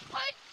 There's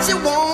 what you want,